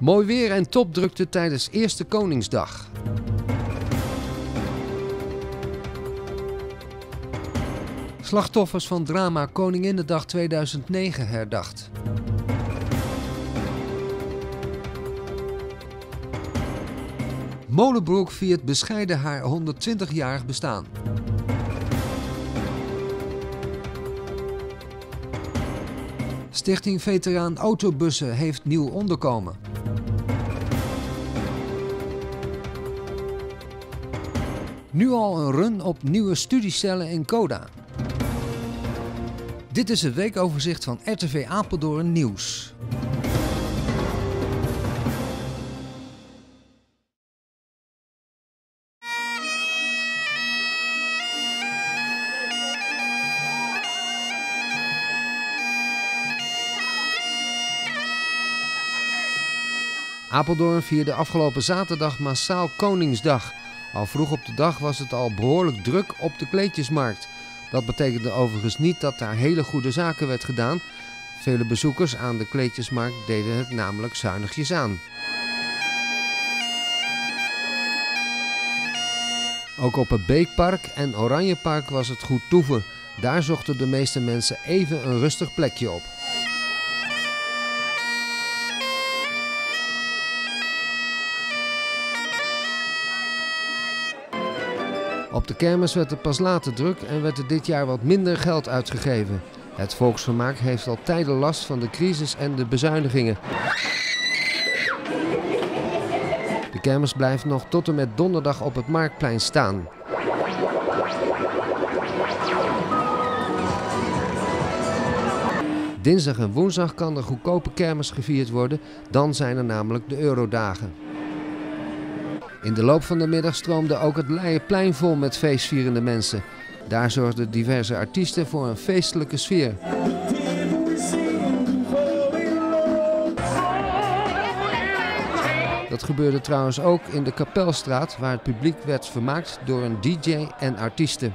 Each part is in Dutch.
Mooi weer en topdrukte tijdens Eerste Koningsdag. Slachtoffers van drama Koninginnedag 2009 herdacht. Molenbroek viert bescheiden haar 120-jarig bestaan. Stichting Veteraan Autobussen heeft nieuw onderkomen. Nu al een run op nieuwe studiecellen in Coda. Dit is het weekoverzicht van RTV Apeldoorn Nieuws. Apeldoorn vierde afgelopen zaterdag massaal Koningsdag. Al vroeg op de dag was het al behoorlijk druk op de kleedjesmarkt. Dat betekende overigens niet dat daar hele goede zaken werd gedaan. Vele bezoekers aan de kleedjesmarkt deden het namelijk zuinigjes aan. Ook op het Beekpark en Oranjepark was het goed toeven. Daar zochten de meeste mensen even een rustig plekje op. Op de kermis werd het pas later druk en werd er dit jaar wat minder geld uitgegeven. Het volksvermaak heeft al tijden last van de crisis en de bezuinigingen. De kermis blijft nog tot en met donderdag op het marktplein staan. Dinsdag en woensdag kan de goedkope kermis gevierd worden, dan zijn er namelijk de eurodagen. In de loop van de middag stroomde ook het Leijenplein vol met feestvierende mensen. Daar zorgden diverse artiesten voor een feestelijke sfeer. Dat gebeurde trouwens ook in de Kapelstraat, waar het publiek werd vermaakt door een DJ en artiesten.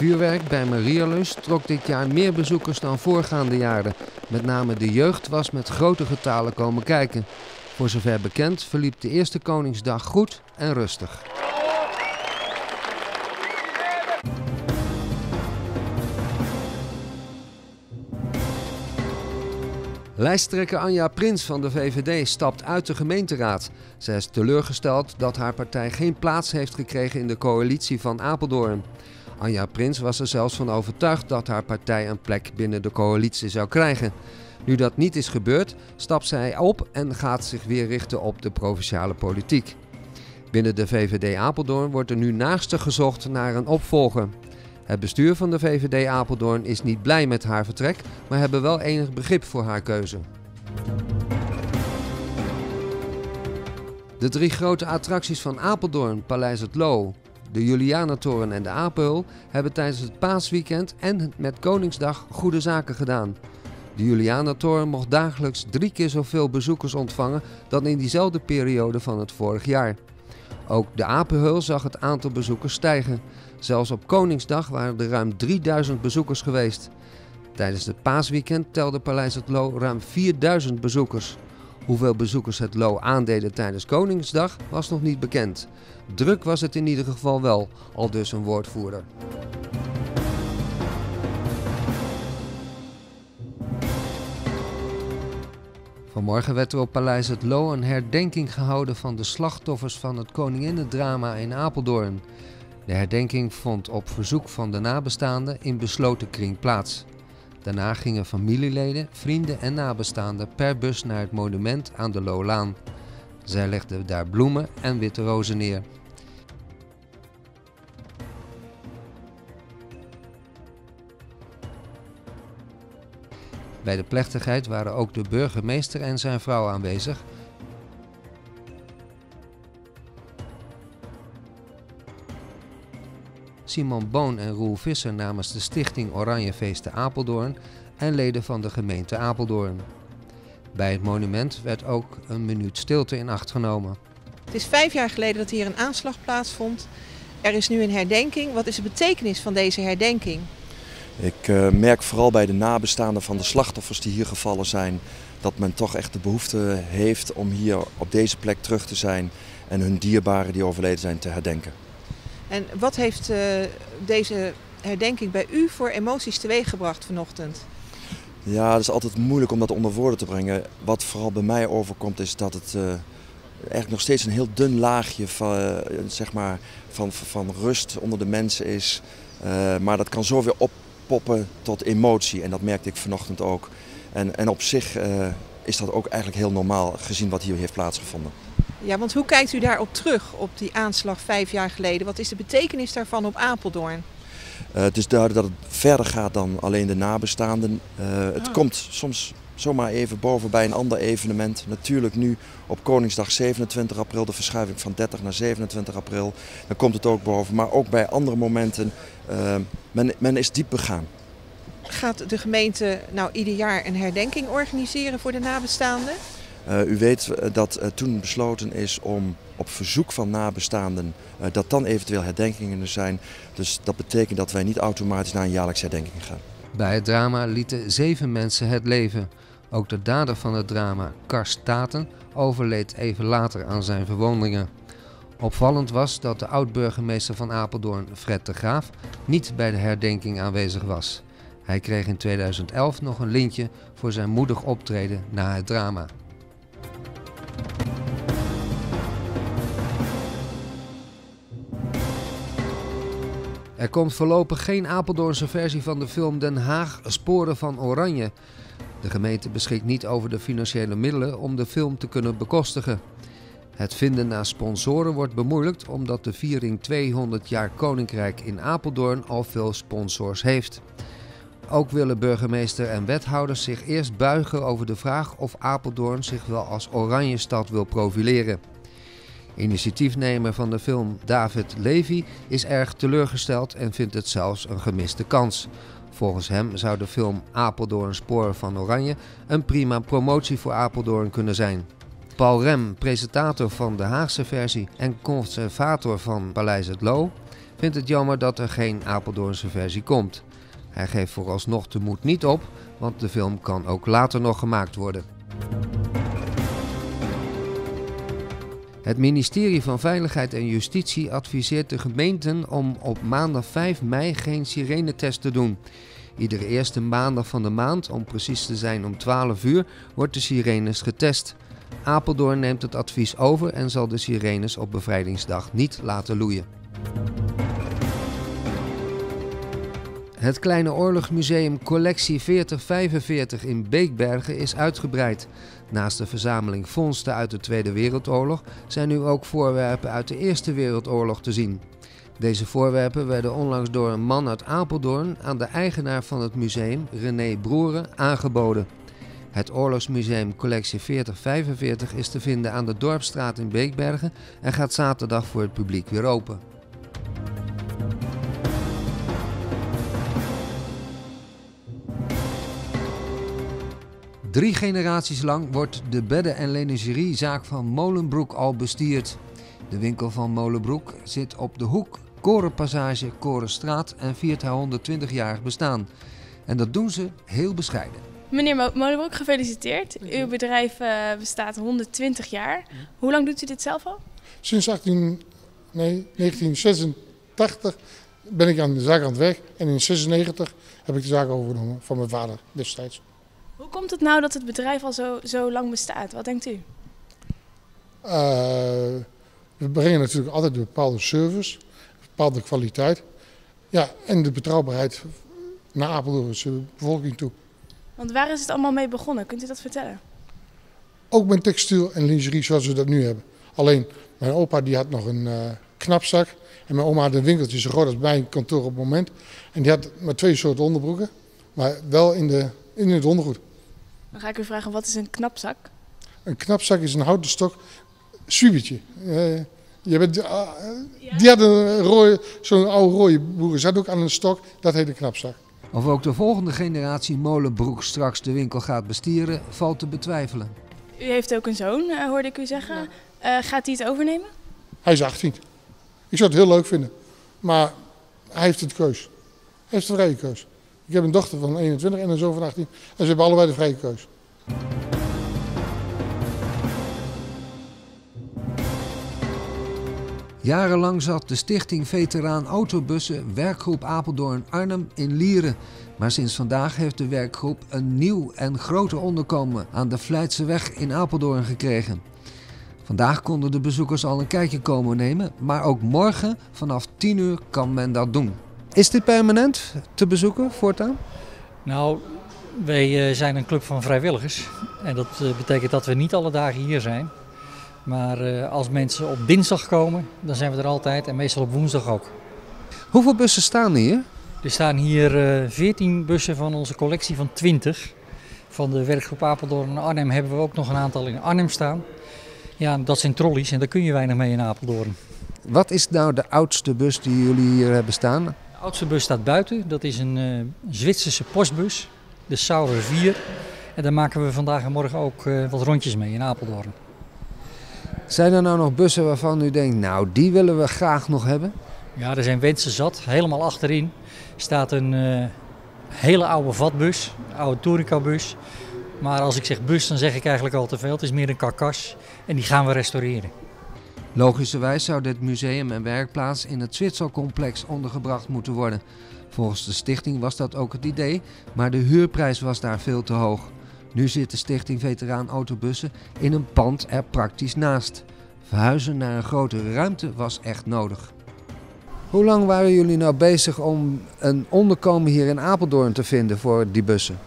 Vuurwerk bij Marialust trok dit jaar meer bezoekers dan voorgaande jaren. Met name de jeugd was met grote getalen komen kijken. Voor zover bekend verliep de eerste Koningsdag goed en rustig. Lijsttrekker Anja Prins van de VVD stapt uit de gemeenteraad. Zij is teleurgesteld dat haar partij geen plaats heeft gekregen in de coalitie van Apeldoorn. Anja Prins was er zelfs van overtuigd dat haar partij een plek binnen de coalitie zou krijgen. Nu dat niet is gebeurd, stapt zij op en gaat zich weer richten op de provinciale politiek. Binnen de VVD Apeldoorn wordt er nu naarstig gezocht naar een opvolger. Het bestuur van de VVD Apeldoorn is niet blij met haar vertrek, maar hebben wel enig begrip voor haar keuze. De drie grote attracties van Apeldoorn, Paleis het Loo, de Julianatoren en de Apel hebben tijdens het paasweekend en met Koningsdag goede zaken gedaan. De Julianatoren mocht dagelijks drie keer zoveel bezoekers ontvangen dan in diezelfde periode van het vorig jaar. Ook de Apenheul zag het aantal bezoekers stijgen. Zelfs op Koningsdag waren er ruim 3000 bezoekers geweest. Tijdens het paasweekend telde Paleis het Loo ruim 4000 bezoekers. Hoeveel bezoekers het Lo aandeden tijdens Koningsdag was nog niet bekend. Druk was het in ieder geval wel, al dus een woordvoerder. Vanmorgen werd er op Paleis het Lo een herdenking gehouden van de slachtoffers van het Koninginnendrama in Apeldoorn. De herdenking vond op verzoek van de nabestaanden in besloten kring plaats. Daarna gingen familieleden, vrienden en nabestaanden per bus naar het monument aan de Lolaan. Zij legden daar bloemen en witte rozen neer. Bij de plechtigheid waren ook de burgemeester en zijn vrouw aanwezig. Simon Boon en Roel Visser namens de stichting Oranjefeesten Apeldoorn en leden van de gemeente Apeldoorn. Bij het monument werd ook een minuut stilte in acht genomen. Het is vijf jaar geleden dat hier een aanslag plaatsvond. Er is nu een herdenking. Wat is de betekenis van deze herdenking? Ik uh, merk vooral bij de nabestaanden van de slachtoffers die hier gevallen zijn, dat men toch echt de behoefte heeft om hier op deze plek terug te zijn en hun dierbaren die overleden zijn te herdenken. En wat heeft uh, deze herdenking bij u voor emoties teweeggebracht vanochtend? Ja, het is altijd moeilijk om dat onder woorden te brengen. Wat vooral bij mij overkomt is dat het uh, eigenlijk nog steeds een heel dun laagje van, uh, zeg maar, van, van rust onder de mensen is. Maar dat kan zo weer oppoppen tot emotie en dat merkte ik vanochtend ook. En, en op zich is dat ook eigenlijk heel normaal gezien wat hier heeft plaatsgevonden. Ja, want hoe kijkt u daarop terug, op die aanslag vijf jaar geleden? Wat is de betekenis daarvan op Apeldoorn? Uh, het is duidelijk dat het verder gaat dan alleen de nabestaanden. Uh, het oh. komt soms zomaar even boven bij een ander evenement. Natuurlijk nu op Koningsdag 27 april, de verschuiving van 30 naar 27 april. Dan komt het ook boven. Maar ook bij andere momenten, uh, men, men is diep begaan. Gaat de gemeente nou ieder jaar een herdenking organiseren voor de nabestaanden? Uh, u weet dat uh, toen besloten is om op verzoek van nabestaanden dat dan eventueel herdenkingen er zijn. Dus dat betekent dat wij niet automatisch naar een jaarlijkse herdenking gaan. Bij het drama lieten zeven mensen het leven. Ook de dader van het drama, Karst Taten, overleed even later aan zijn verwondingen. Opvallend was dat de oud-burgemeester van Apeldoorn, Fred de Graaf, niet bij de herdenking aanwezig was. Hij kreeg in 2011 nog een lintje voor zijn moedig optreden na het drama. Er komt voorlopig geen Apeldoornse versie van de film Den Haag Sporen van Oranje. De gemeente beschikt niet over de financiële middelen om de film te kunnen bekostigen. Het vinden naar sponsoren wordt bemoeilijkt omdat de viering 200 jaar Koninkrijk in Apeldoorn al veel sponsors heeft. Ook willen burgemeester en wethouders zich eerst buigen over de vraag of Apeldoorn zich wel als oranje stad wil profileren. Initiatiefnemer van de film David Levy is erg teleurgesteld en vindt het zelfs een gemiste kans. Volgens hem zou de film Apeldoorn Sporen van Oranje een prima promotie voor Apeldoorn kunnen zijn. Paul Rem, presentator van de Haagse versie en conservator van Paleis het Loo, vindt het jammer dat er geen Apeldoornse versie komt. Hij geeft vooralsnog de moed niet op, want de film kan ook later nog gemaakt worden. Het ministerie van Veiligheid en Justitie adviseert de gemeenten om op maandag 5 mei geen sirenetest te doen. Iedere eerste maandag van de maand, om precies te zijn om 12 uur, wordt de sirenes getest. Apeldoorn neemt het advies over en zal de sirenes op bevrijdingsdag niet laten loeien. Het Kleine Oorlogsmuseum Collectie 4045 in Beekbergen is uitgebreid. Naast de verzameling vondsten uit de Tweede Wereldoorlog zijn nu ook voorwerpen uit de Eerste Wereldoorlog te zien. Deze voorwerpen werden onlangs door een man uit Apeldoorn aan de eigenaar van het museum, René Broeren, aangeboden. Het Oorlogsmuseum Collectie 4045 is te vinden aan de Dorpstraat in Beekbergen en gaat zaterdag voor het publiek weer open. Drie generaties lang wordt de bedden- en leningeriezaak van Molenbroek al bestierd. De winkel van Molenbroek zit op de hoek Korenpassage Korenstraat en viert haar 120-jarig bestaan. En dat doen ze heel bescheiden. Meneer Molenbroek, gefeliciteerd. Uw bedrijf uh, bestaat 120 jaar. Hoe lang doet u dit zelf al? Sinds 18, nee, 1986 ben ik aan de zaak aan het weg. En in 1996 heb ik de zaak overgenomen van mijn vader destijds. Hoe komt het nou dat het bedrijf al zo, zo lang bestaat? Wat denkt u? Uh, we brengen natuurlijk altijd een bepaalde service, een bepaalde kwaliteit. Ja, en de betrouwbaarheid naar Apeldoornse bevolking toe. Want waar is het allemaal mee begonnen? Kunt u dat vertellen? Ook met textiel en lingerie zoals we dat nu hebben. Alleen, mijn opa die had nog een uh, knapzak. En mijn oma had een winkeltje zo groot als mijn kantoor op het moment. En die had maar twee soorten onderbroeken. Maar wel in, de, in het ondergoed. Dan ga ik u vragen, wat is een knapzak? Een knapzak is een houten stok, swiebertje. Uh, je bent, uh, Die had een rode, zo'n oude rode boeren zat ook aan een stok, dat heet een knapzak. Of ook de volgende generatie Molenbroek straks de winkel gaat bestieren, valt te betwijfelen. U heeft ook een zoon, uh, hoorde ik u zeggen. Uh, gaat hij het overnemen? Hij is 18. Ik zou het heel leuk vinden. Maar hij heeft het keus. Hij heeft de vrije keus. Ik heb een dochter van 21 en een zoon van 18. En ze hebben allebei de vrije keus. Jarenlang zat de stichting Veteraan Autobussen werkgroep Apeldoorn Arnhem in Lieren. Maar sinds vandaag heeft de werkgroep een nieuw en groter onderkomen aan de Vlijtseweg in Apeldoorn gekregen. Vandaag konden de bezoekers al een kijkje komen nemen, maar ook morgen vanaf 10 uur kan men dat doen. Is dit permanent te bezoeken voortaan? Nou, wij eh, zijn een club van vrijwilligers. En dat eh, betekent dat we niet alle dagen hier zijn. Maar eh, als mensen op dinsdag komen, dan zijn we er altijd en meestal op woensdag ook. Hoeveel bussen staan hier? Er staan hier 14 bussen van onze collectie van 20. Van de werkgroep Apeldoorn en Arnhem hebben we ook nog een aantal in Arnhem staan. Ja, dat zijn trolleys en daar kun je weinig mee in Apeldoorn. Wat is nou de oudste bus die jullie hier hebben staan? De oudste bus staat buiten. Dat is een uh, Zwitserse postbus, de Saurer 4. En daar maken we vandaag en morgen ook uh, wat rondjes mee in Apeldoorn. Zijn er nou nog bussen waarvan u denkt, nou die willen we graag nog hebben? Ja, er zijn wensen zat. Helemaal achterin staat een uh, hele oude vatbus, een oude touringcarbus. Maar als ik zeg bus, dan zeg ik eigenlijk al te veel. Het is meer een karkas en die gaan we restaureren. Logischerwijs zou dit museum en werkplaats in het Zwitsercomplex ondergebracht moeten worden. Volgens de stichting was dat ook het idee, maar de huurprijs was daar veel te hoog. Nu zit de stichting Veteraan Autobussen in een pand er praktisch naast. Verhuizen naar een grotere ruimte was echt nodig. Hoe lang waren jullie nou bezig om een onderkomen hier in Apeldoorn te vinden voor die bussen?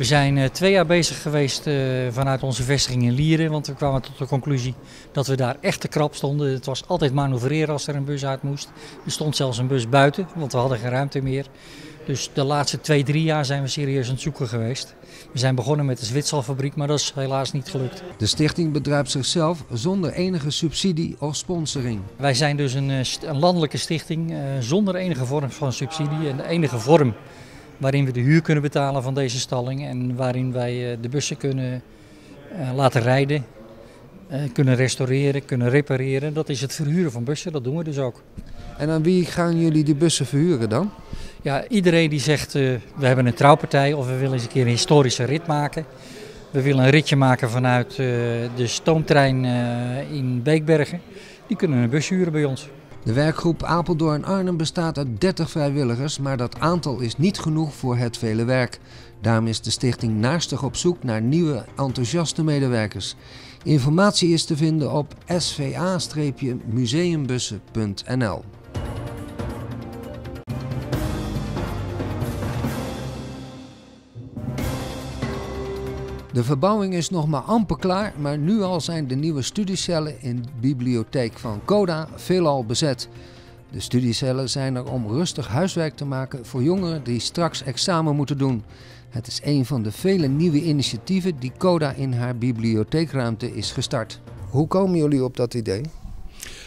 We zijn uh, twee jaar bezig geweest uh, vanuit onze vestiging in Lieren, want we kwamen tot de conclusie dat we daar echt te krap stonden. Het was altijd manoeuvreren als er een bus uit moest. Er stond zelfs een bus buiten, want we hadden geen ruimte meer. Dus de laatste twee, drie jaar zijn we serieus aan het zoeken geweest. We zijn begonnen met de Zwitserfabriek, maar dat is helaas niet gelukt. De stichting bedrijft zichzelf zonder enige subsidie of sponsoring. Wij zijn dus een, eh, een landelijke stichting zonder enige vorm van subsidie. En de enige vorm waarin we de huur kunnen betalen van deze stalling en waarin wij eh, de bussen kunnen eh, laten rijden, eh, kunnen restaureren, kunnen repareren. Dat is het verhuren van bussen, dat doen we dus ook. En aan wie gaan jullie die bussen verhuren dan? Ja, iedereen die zegt we hebben een trouwpartij of we willen eens een keer een historische rit maken. We willen een ritje maken vanuit de stoomtrein in Beekbergen. Die kunnen een bus huren bij ons. De werkgroep Apeldoorn Arnhem bestaat uit 30 vrijwilligers, maar dat aantal is niet genoeg voor het vele werk. Daarom is de stichting naastig op zoek naar nieuwe enthousiaste medewerkers. Informatie is te vinden op sva-museumbussen.nl. De verbouwing is nog maar amper klaar, maar nu al zijn de nieuwe studiecellen in de bibliotheek van Coda veelal bezet. De studiecellen zijn er om rustig huiswerk te maken voor jongeren die straks examen moeten doen. Het is een van de vele nieuwe initiatieven die Coda in haar bibliotheekruimte is gestart. Hoe komen jullie op dat idee?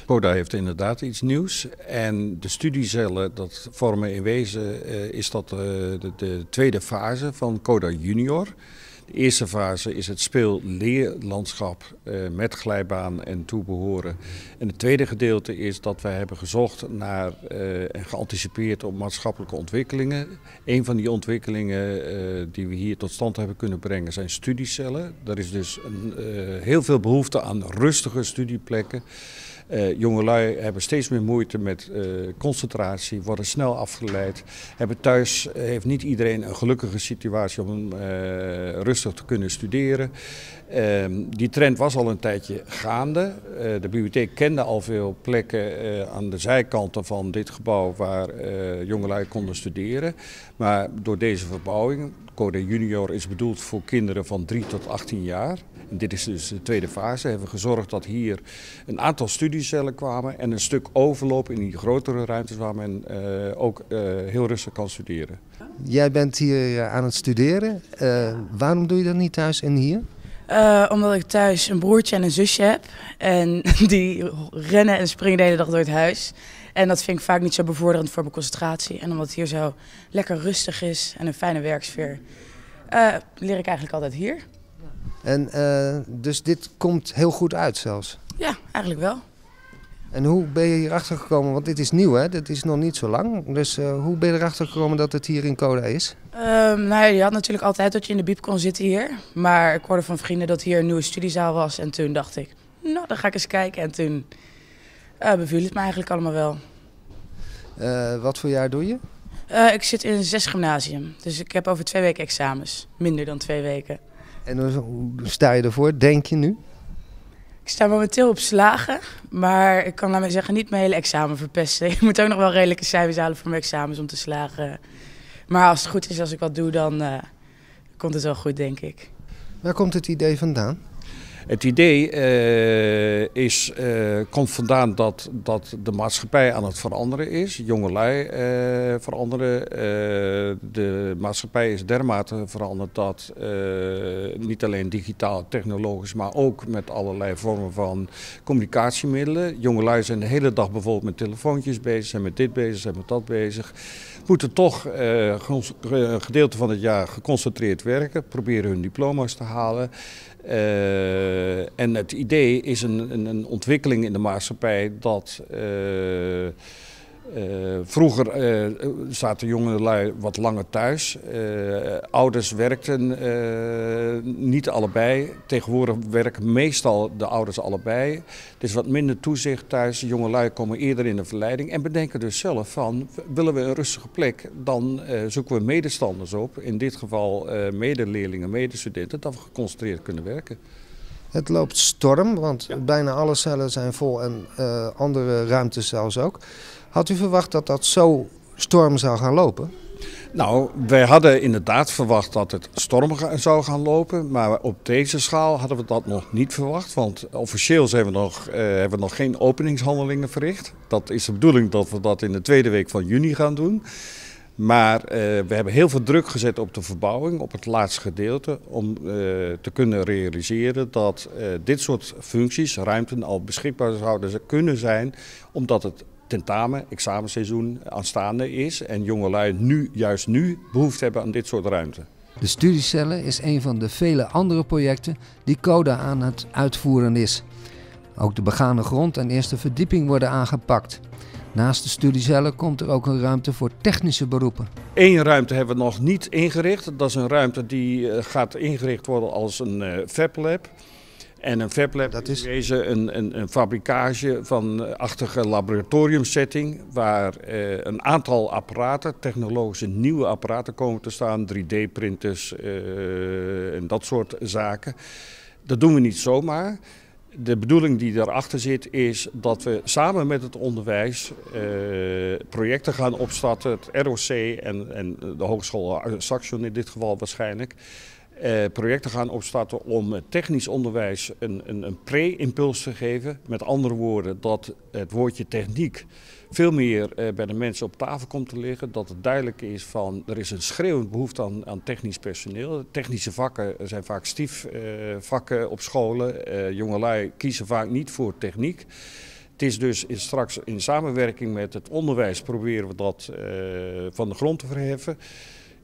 Coda heeft inderdaad iets nieuws. En de studiecellen, dat vormen in wezen, uh, is dat uh, de, de, tweede fase van Coda Junior. De eerste fase is het speelleerlandschap uh, met glijbaan en toebehoren. En het tweede gedeelte is dat wij hebben gezocht naar uh, en geanticipeerd op maatschappelijke ontwikkelingen. Een van die ontwikkelingen uh, die we hier tot stand hebben kunnen brengen zijn studiecellen. Er is dus een, heel veel behoefte aan rustige studieplekken. Uh, jongelui hebben steeds meer moeite met uh, concentratie, worden snel afgeleid. Hebben thuis uh, heeft niet iedereen een gelukkige situatie om rustig te kunnen studeren. Ehm, die trend was al een tijdje gaande. de bibliotheek kende al veel plekken aan de zijkanten van dit gebouw waar jongelui konden studeren. Maar door deze verbouwing, Code Junior is bedoeld voor kinderen van 3 tot 18 jaar. Dit is dus de tweede fase. Hebben we gezorgd dat hier een aantal studiecellen kwamen en een stuk overloop in die grotere ruimtes waar men ook heel rustig kan studeren. Jij bent hier aan het studeren. Waarom doe je dat niet thuis en hier? Uh, omdat ik thuis een broertje en een zusje heb. En die rennen en springen de hele dag door het huis. En dat vind ik vaak niet zo bevorderend voor mijn concentratie. En omdat het hier zo lekker rustig is en een fijne werksfeer, uh, leer ik eigenlijk altijd hier. En uh, dus dit komt heel goed uit zelfs? Ja, eigenlijk wel. En hoe ben je hierachter gekomen? Want dit is nieuw, hè? Dit is nog niet zo lang. Dus uh, hoe ben je erachter gekomen dat het hier in Coda is? Um, nou ja, je had natuurlijk altijd dat je in de biep kon zitten hier. Maar ik hoorde van vrienden dat hier een nieuwe studiezaal was. En toen dacht ik, nou, dan ga ik eens kijken. En toen uh, beviel het me eigenlijk allemaal wel. Uh, wat voor jaar doe je? Uh, ik zit in een zes gymnasium. Dus ik heb over twee weken examens. Minder dan twee weken. En hoe sta je ervoor, denk je nu? Ik sta momenteel op slagen, maar ik kan laat zeggen niet mijn hele examen verpesten. Ik moet ook nog wel redelijke cijfers halen voor mijn examens om te slagen. Maar als het goed is, als ik wat doe, dan uh, komt het wel goed, denk ik. Waar komt het idee vandaan? Het idee uh, is, uh, komt vandaan dat, dat de maatschappij aan het veranderen is. Jongelui uh, veranderen. de maatschappij is dermate veranderd dat niet alleen digitaal, technologisch, maar ook met allerlei vormen van communicatiemiddelen. Jongelui zijn de hele dag bijvoorbeeld met telefoontjes bezig, zijn met dit bezig, zijn met dat bezig. Moeten toch een gedeelte van het jaar geconcentreerd werken, proberen hun diploma's te halen. Uh, en het idee is een, een, een, ontwikkeling in de maatschappij dat uh, uh, vroeger uh, zaten jongelui wat langer thuis. Uh, ouders werkten niet allebei. Tegenwoordig werken meestal de ouders allebei. Er is wat minder toezicht thuis. Jongelui komen eerder in de verleiding. En bedenken dus zelf van, willen we een rustige plek, dan zoeken we medestanders op. In dit geval medeleerlingen, medestudenten, dat we geconcentreerd kunnen werken. Het loopt storm, want ja. bijna alle cellen zijn vol en andere ruimtes zelfs ook. Had u verwacht dat dat zo storm zou gaan lopen? Nou, wij hadden inderdaad verwacht dat het storm zou gaan lopen. Maar op deze schaal hadden we dat nog niet verwacht. Want officieel we nog, uh, hebben we nog geen openingshandelingen verricht. Dat is de bedoeling dat we dat in de tweede week van juni gaan doen. Maar uh, we hebben heel veel druk gezet op de verbouwing, op het laatste gedeelte. Om uh, te kunnen realiseren dat dit soort functies, ruimten, al beschikbaar zouden kunnen zijn. Omdat het tentamen, examenseizoen aanstaande is. En jongelui nu, juist nu behoefte hebben aan dit soort ruimte. De studiecellen is een van de vele andere projecten die CODA aan het uitvoeren is. Ook de begane grond en eerste verdieping worden aangepakt. Naast de studiecellen komt er ook een ruimte voor technische beroepen. Eén ruimte hebben we nog niet ingericht. Dat is een ruimte die eh, gaat ingericht worden als een FabLab. En een FabLab dat is een, een, een fabrikage van achtige laboratoriumsetting waar eh, een aantal apparaten, technologische nieuwe apparaten komen te staan, 3D-printers eh, en dat soort zaken. Dat doen we niet zomaar. De bedoeling die daarachter zit is dat we samen met het onderwijs eh, projecten gaan opstarten, het ROC en, en de Hogeschool Saxion in dit geval waarschijnlijk eh, projecten gaan opstarten om technisch onderwijs een, een, een pre-impuls te geven. Met andere woorden, dat het woordje techniek veel meer eh, bij de mensen op tafel komt te liggen. Dat het duidelijk is van er is een schreeuwend behoefte aan, aan technisch personeel. Technische vakken zijn vaak stiefvakken uh, op scholen. Jongelui kiezen vaak niet voor techniek. Het is dus in, straks in samenwerking met het onderwijs proberen we dat van de grond te verheffen.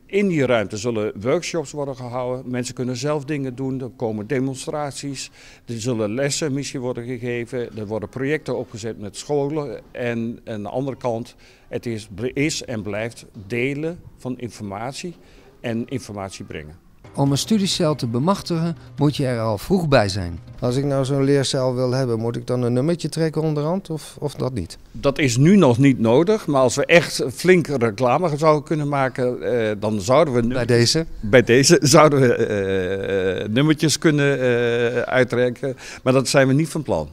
In die ruimte zullen workshops worden gehouden. Mensen kunnen zelf dingen doen. Er komen demonstraties. Er zullen lessen misschien worden gegeven. Er worden projecten opgezet met scholen. En aan de andere kant, het is, is en blijft delen van informatie en informatie brengen. Om een studiecel te bemachtigen moet je er al vroeg bij zijn. Als ik nou zo'n leercel wil hebben, moet ik dan een nummertje trekken onderhand of, of dat niet? Dat is nu nog niet nodig, maar als we echt flink reclame zouden kunnen maken, eh, dan zouden we... Bij deze? Bij deze zouden we eh, nummertjes kunnen uh, uitreiken, maar dat zijn we niet van plan.